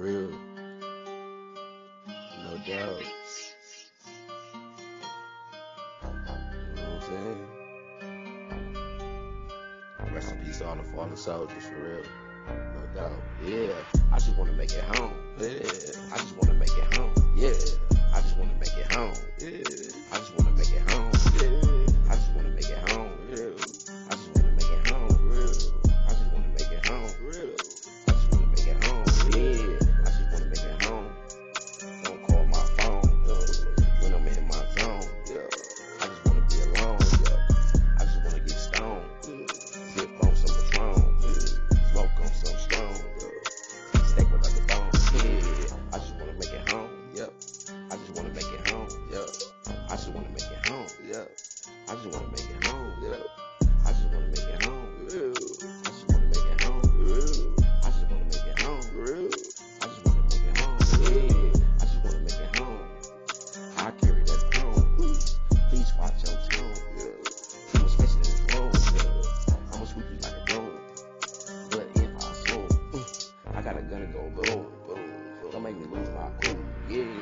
real. No doubt. You know what I'm saying? Rest in peace to all the fallen soldiers, for real. No doubt. Yeah. I just wanna make it home. Yeah. I just wanna make it home. Yep. I just wanna make it home. Real. I just wanna make it home. Real. I just wanna make it home. Real. I just wanna make it home. Yeah. I just wanna make it home. I carry that chrome. Please watch your tone. Yeah. Too much space in this room. Yeah. I'ma sweep you like a broom. But if I swoon, I got a gun and go boom, boom. Don't make me lose my cool. Yeah.